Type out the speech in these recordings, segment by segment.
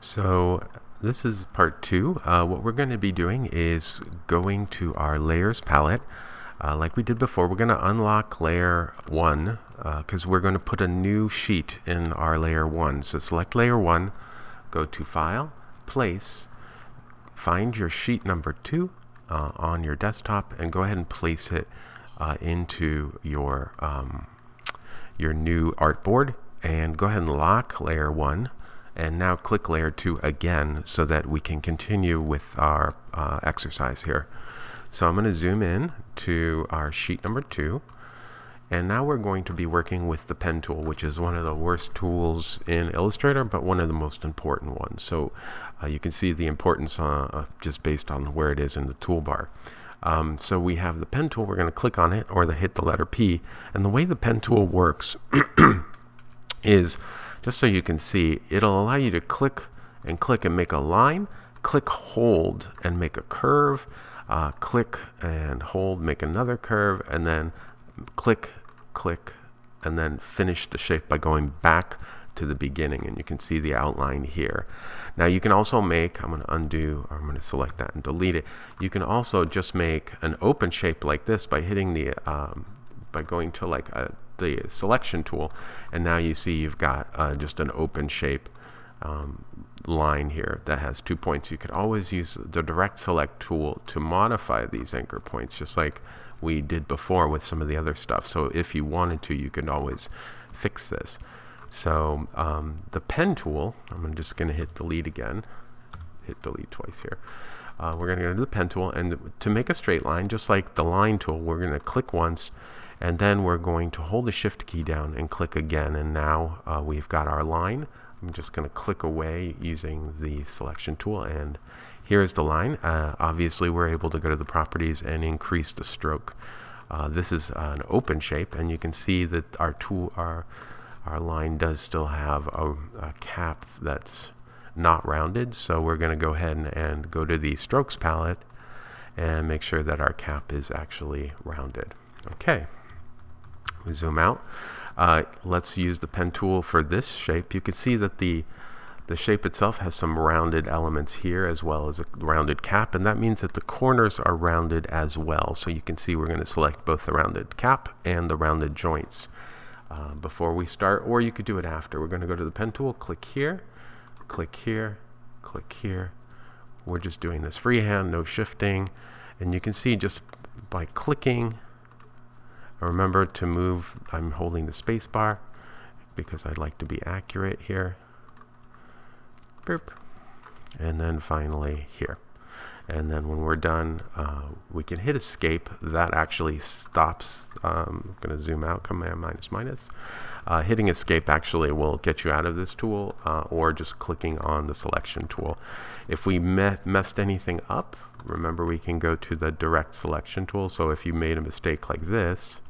So this is part two. Uh, what we're going to be doing is going to our layers palette. Uh, like we did before, we're going to unlock layer one because uh, we're going to put a new sheet in our layer one. So select layer one, go to file, place, find your sheet number two uh, on your desktop and go ahead and place it uh, into your, um, your new artboard and go ahead and lock layer one and now click layer 2 again so that we can continue with our uh, exercise here. So I'm going to zoom in to our sheet number 2 and now we're going to be working with the pen tool which is one of the worst tools in Illustrator but one of the most important ones. So uh, you can see the importance uh, just based on where it is in the toolbar. Um, so we have the pen tool, we're going to click on it or the hit the letter P and the way the pen tool works is just so you can see, it'll allow you to click and click and make a line, click hold and make a curve, uh, click and hold, make another curve, and then click, click, and then finish the shape by going back to the beginning and you can see the outline here. Now you can also make, I'm going to undo, I'm going to select that and delete it. You can also just make an open shape like this by hitting the, um, by going to like a the selection tool and now you see you've got uh, just an open shape um, line here that has two points. You could always use the direct select tool to modify these anchor points just like we did before with some of the other stuff. So if you wanted to, you can always fix this. So um, the pen tool, I'm just going to hit delete again, hit delete twice here. Uh, we're going to go to the pen tool and to make a straight line, just like the line tool, we're going to click once and then we're going to hold the shift key down and click again. And now uh, we've got our line. I'm just going to click away using the selection tool. And here's the line. Uh, obviously we're able to go to the properties and increase the stroke. Uh, this is an open shape and you can see that our tool our our line does still have a, a cap that's not rounded. So we're going to go ahead and, and go to the strokes palette and make sure that our cap is actually rounded. Okay we zoom out. Uh, let's use the pen tool for this shape. You can see that the the shape itself has some rounded elements here as well as a rounded cap and that means that the corners are rounded as well. So you can see we're going to select both the rounded cap and the rounded joints. Uh, before we start or you could do it after. We're going to go to the pen tool click here click here click here. We're just doing this freehand no shifting. And you can see just by clicking Remember to move, I'm holding the space bar because I'd like to be accurate here. Boop. And then finally here. And then when we're done, uh, we can hit escape. That actually stops. Um, I'm going to zoom out, command minus minus. Uh, hitting escape actually will get you out of this tool uh, or just clicking on the selection tool. If we me messed anything up, remember we can go to the direct selection tool. So if you made a mistake like this,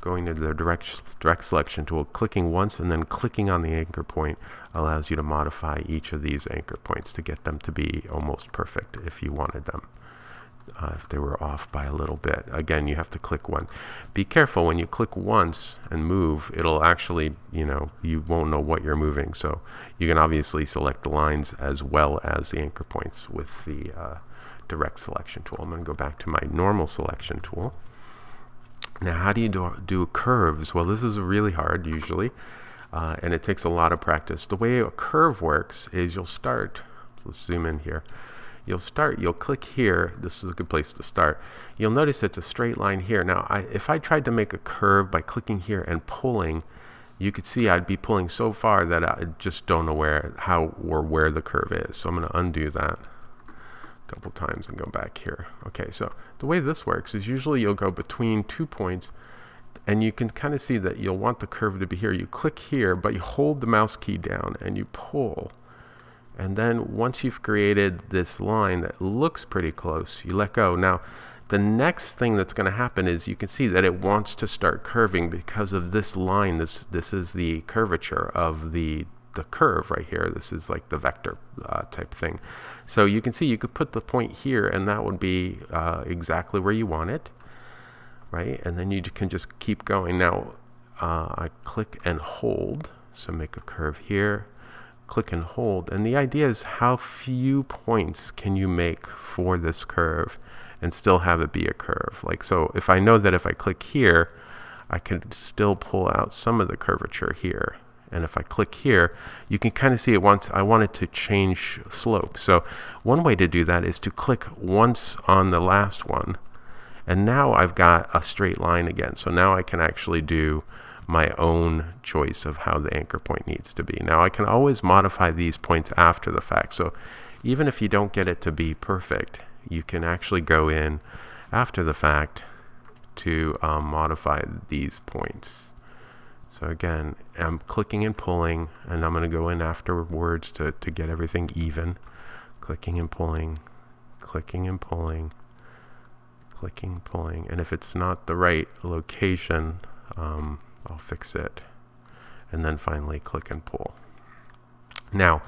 going to the direct, direct selection tool, clicking once and then clicking on the anchor point allows you to modify each of these anchor points to get them to be almost perfect if you wanted them. Uh, if they were off by a little bit. Again, you have to click one. Be careful when you click once and move, it'll actually, you know, you won't know what you're moving. So you can obviously select the lines as well as the anchor points with the uh, direct selection tool. I'm going to go back to my normal selection tool. Now, how do you do, do curves? Well, this is really hard usually, uh, and it takes a lot of practice. The way a curve works is you'll start, let's zoom in here. You'll start, you'll click here. This is a good place to start. You'll notice it's a straight line here. Now, I, if I tried to make a curve by clicking here and pulling, you could see I'd be pulling so far that I just don't know where, how, or where the curve is. So I'm going to undo that couple times and go back here. Okay, so the way this works is usually you'll go between two points and you can kind of see that you'll want the curve to be here. You click here, but you hold the mouse key down and you pull. And then once you've created this line that looks pretty close, you let go. Now, the next thing that's going to happen is you can see that it wants to start curving because of this line. This, this is the curvature of the the curve right here. This is like the vector uh, type thing. So you can see you could put the point here and that would be uh, exactly where you want it, right? And then you can just keep going. Now uh, I click and hold, so make a curve here, click and hold. And the idea is how few points can you make for this curve and still have it be a curve. Like so if I know that if I click here, I can still pull out some of the curvature here. And if I click here, you can kind of see it once I want it to change slope. So one way to do that is to click once on the last one. And now I've got a straight line again. So now I can actually do my own choice of how the anchor point needs to be. Now I can always modify these points after the fact. So even if you don't get it to be perfect, you can actually go in after the fact to um, modify these points. So again, I'm clicking and pulling, and I'm going to go in afterwards to, to get everything even. Clicking and pulling, clicking and pulling, clicking, pulling. And if it's not the right location, um, I'll fix it. And then finally click and pull. Now,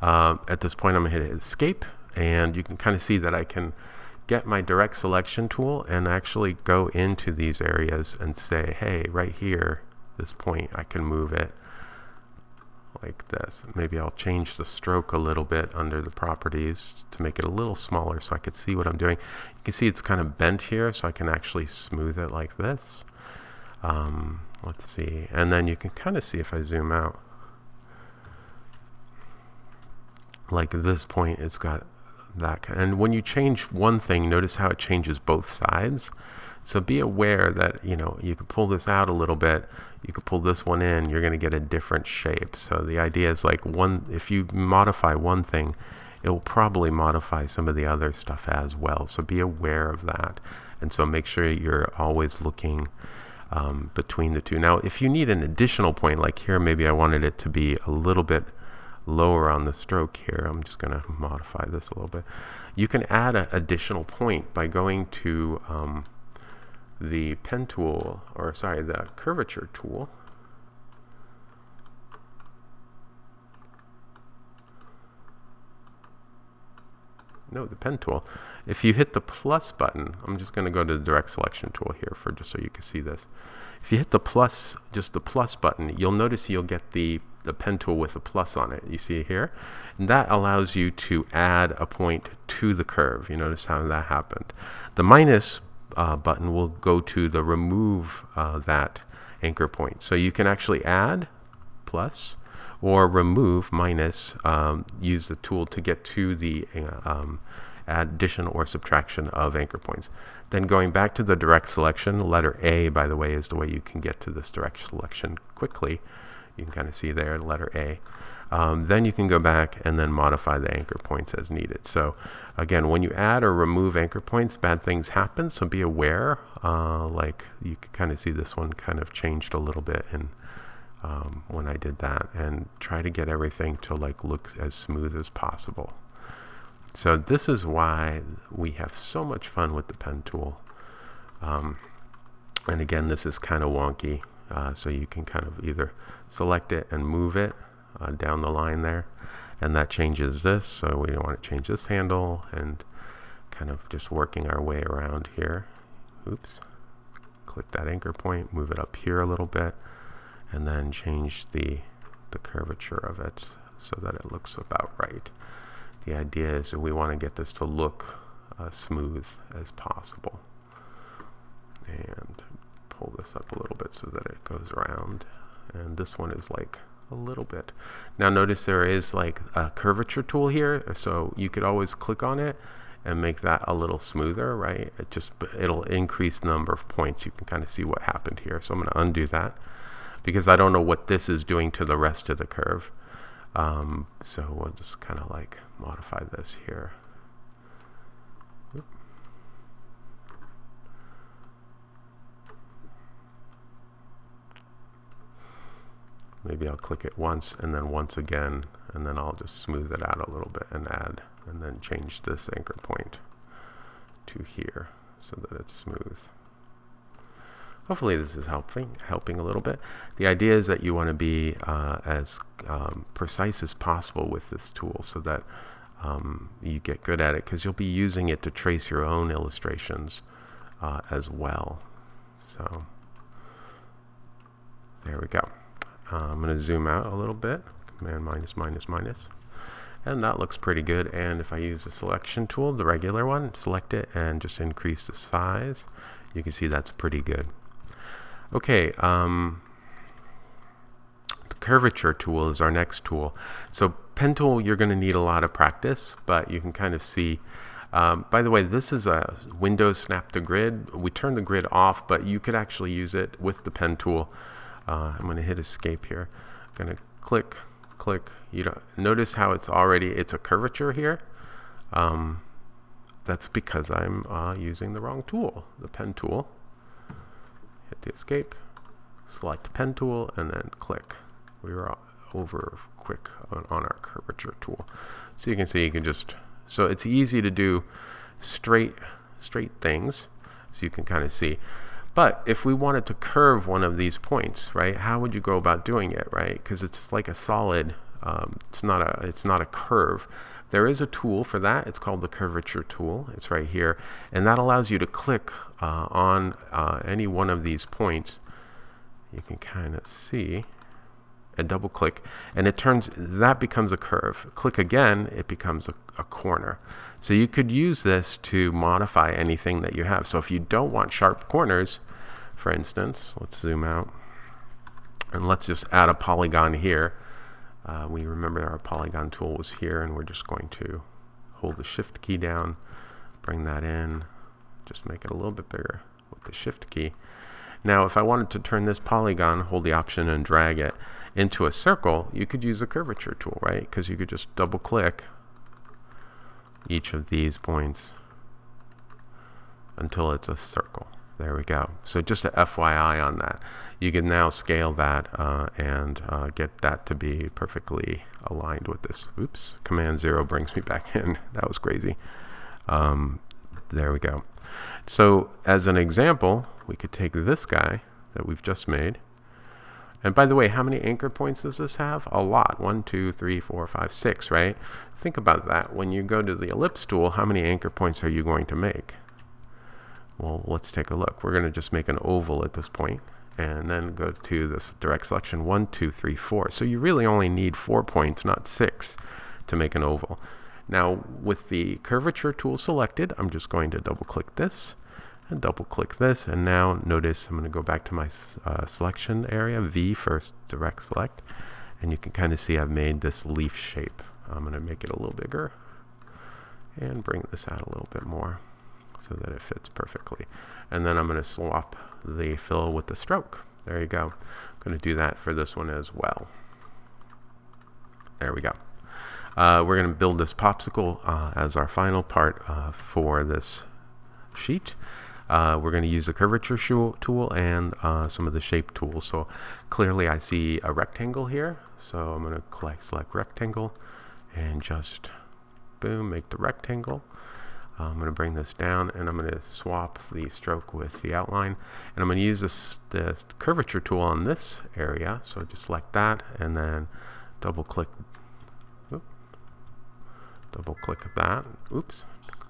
uh, at this point, I'm going to hit escape, and you can kind of see that I can get my direct selection tool and actually go into these areas and say, hey, right here, this point, I can move it like this. Maybe I'll change the stroke a little bit under the properties to make it a little smaller so I could see what I'm doing. You can see it's kind of bent here, so I can actually smooth it like this. Um, let's see. And then you can kind of see if I zoom out. Like this point, it's got that. And when you change one thing, notice how it changes both sides. So be aware that, you know, you could pull this out a little bit, you could pull this one in, you're going to get a different shape. So the idea is like one, if you modify one thing, it will probably modify some of the other stuff as well. So be aware of that. And so make sure you're always looking um, between the two. Now, if you need an additional point, like here, maybe I wanted it to be a little bit lower on the stroke here. I'm just going to modify this a little bit. You can add an additional point by going to um, the pen tool, or sorry, the curvature tool. No, the pen tool. If you hit the plus button, I'm just going to go to the direct selection tool here for just so you can see this. If you hit the plus, just the plus button, you'll notice you'll get the, the pen tool with a plus on it. You see here? And that allows you to add a point to the curve. You notice how that happened. The minus uh, button will go to the remove uh, that anchor point. So you can actually add plus or remove minus, um, use the tool to get to the uh, um, addition or subtraction of anchor points. Then going back to the direct selection, letter A, by the way, is the way you can get to this direct selection quickly. You can kind of see there, the letter A. Um, then you can go back and then modify the anchor points as needed. So again, when you add or remove anchor points, bad things happen. So be aware. Uh, like you can kind of see this one kind of changed a little bit and um, when I did that and try to get everything to like look as smooth as possible. So this is why we have so much fun with the pen tool. Um, and again, this is kind of wonky. Uh, so you can kind of either select it and move it uh, down the line there. And that changes this so we don't want to change this handle and kind of just working our way around here. Oops. Click that anchor point move it up here a little bit and then change the the curvature of it so that it looks about right. The idea is that we want to get this to look uh, smooth as possible. And pull this up a little bit so that it goes around and this one is like a little bit. Now notice there is like a curvature tool here, so you could always click on it and make that a little smoother, right? It just, it'll increase the number of points. You can kind of see what happened here. So I'm going to undo that because I don't know what this is doing to the rest of the curve. Um, so we'll just kind of like modify this here. Maybe I'll click it once and then once again and then I'll just smooth it out a little bit and add and then change this anchor point to here so that it's smooth. Hopefully this is helping helping a little bit. The idea is that you want to be uh, as um, precise as possible with this tool so that um, you get good at it because you'll be using it to trace your own illustrations uh, as well. So there we go. Uh, I'm going to zoom out a little bit, command minus minus minus. And that looks pretty good. And if I use the selection tool the regular one select it and just increase the size you can see that's pretty good. Okay um, the curvature tool is our next tool. So pen tool you're going to need a lot of practice but you can kind of see um, by the way, this is a Windows Snap to Grid. We turned the grid off, but you could actually use it with the pen tool. Uh, I'm going to hit escape here. I'm going to click, click. You know, notice how it's already, it's a curvature here. Um, that's because I'm uh, using the wrong tool, the pen tool. Hit the escape, select pen tool, and then click. We were over quick on, on our curvature tool. So you can see you can just so it's easy to do straight, straight things, so you can kind of see. But if we wanted to curve one of these points, right, how would you go about doing it, right? Because it's like a solid, um, it's not a, it's not a curve. There is a tool for that. It's called the curvature tool. It's right here, and that allows you to click uh, on uh, any one of these points. You can kind of see a double click and it turns that becomes a curve. Click again it becomes a, a, corner. So you could use this to modify anything that you have. So if you don't want sharp corners for instance let's zoom out and let's just add a polygon here. Uh, we remember our polygon tool was here and we're just going to hold the shift key down bring that in just make it a little bit bigger with the shift key now if I wanted to turn this polygon hold the option and drag it into a circle, you could use the curvature tool, right? Because you could just double click each of these points until it's a circle. There we go. So just a FYI on that. You can now scale that uh, and uh, get that to be perfectly aligned with this. Oops, Command 0 brings me back in. That was crazy. Um, there we go. So as an example, we could take this guy that we've just made and by the way, how many anchor points does this have? A lot. One, two, three, four, five, six, right? Think about that. When you go to the ellipse tool, how many anchor points are you going to make? Well, let's take a look. We're going to just make an oval at this point and then go to this direct selection one, two, three, four. So you really only need four points, not six, to make an oval. Now, with the curvature tool selected, I'm just going to double click this and double click this and now notice I'm going to go back to my uh, selection area V first direct select and you can kind of see I've made this leaf shape. I'm going to make it a little bigger and bring this out a little bit more so that it fits perfectly. And then I'm going to swap the fill with the stroke. There you go. I'm going to do that for this one as well. There we go uh, we're going to build this popsicle uh, as our final part uh, for this sheet uh, we're going to use the curvature tool and uh, some of the shape tools. So clearly I see a rectangle here. So I'm going to select, rectangle and just boom, make the rectangle. Uh, I'm going to bring this down and I'm going to swap the stroke with the outline. And I'm going to use this, this curvature tool on this area. So just select that and then double click double click that. Oops.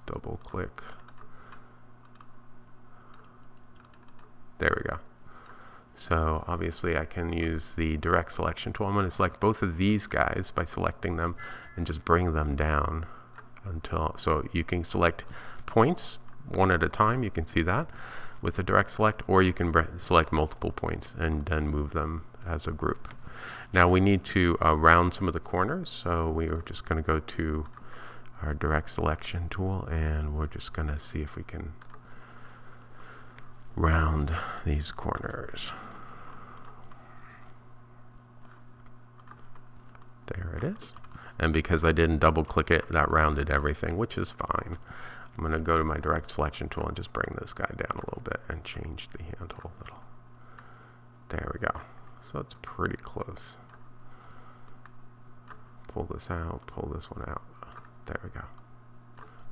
Double click There we go. So obviously I can use the direct selection tool. I'm going to select both of these guys by selecting them and just bring them down until, so you can select points one at a time, you can see that with the direct select, or you can select multiple points and then move them as a group. Now we need to uh, round some of the corners, so we are just going to go to our direct selection tool and we're just going to see if we can round these corners. There it is. And because I didn't double click it, that rounded everything, which is fine. I'm going to go to my direct selection tool and just bring this guy down a little bit and change the handle a little. There we go. So it's pretty close. Pull this out, pull this one out. There we go.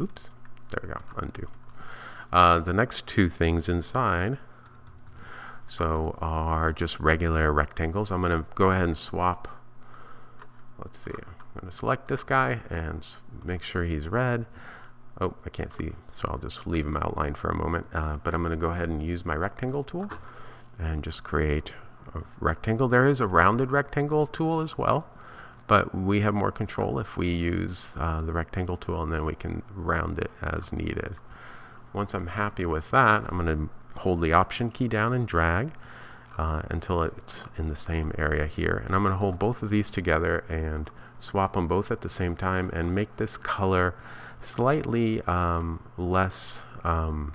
Oops. There we go. Undo. Uh, the next two things inside so are just regular rectangles. I'm going to go ahead and swap. Let's see. I'm going to select this guy and make sure he's red. Oh, I can't see, so I'll just leave him outlined for a moment. Uh, but I'm going to go ahead and use my rectangle tool and just create a rectangle. There is a rounded rectangle tool as well, but we have more control if we use uh, the rectangle tool and then we can round it as needed. Once I'm happy with that, I'm going to hold the option key down and drag uh, until it's in the same area here. And I'm going to hold both of these together and swap them both at the same time and make this color slightly um, less, um,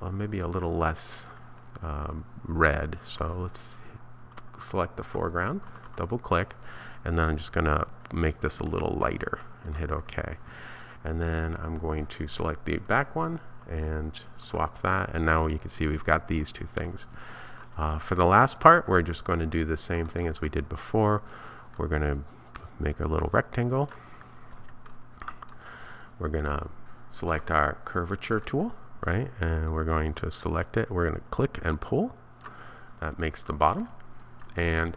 well, maybe a little less um, red. So let's select the foreground, double click, and then I'm just going to make this a little lighter and hit OK. And then I'm going to select the back one and swap that and now you can see we've got these two things. Uh, for the last part we're just going to do the same thing as we did before. We're going to make a little rectangle. We're going to select our curvature tool right and we're going to select it. We're going to click and pull. That makes the bottom and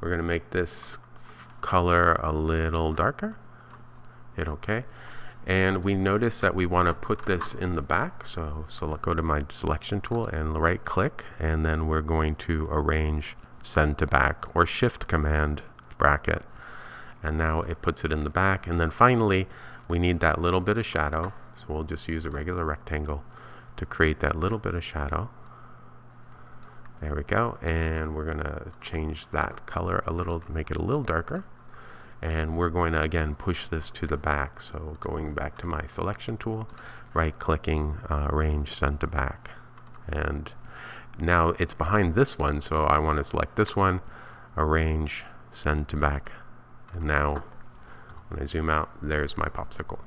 we're going to make this color a little darker. Hit OK and we notice that we want to put this in the back. So, so let's go to my selection tool and right click. And then we're going to arrange send to back or shift command bracket. And now it puts it in the back. And then finally, we need that little bit of shadow. So we'll just use a regular rectangle to create that little bit of shadow. There we go. And we're going to change that color a little, to make it a little darker. And we're going to again push this to the back. So going back to my selection tool right clicking uh, arrange send to back. And now it's behind this one so I want to select this one arrange send to back. And now when I zoom out there's my popsicle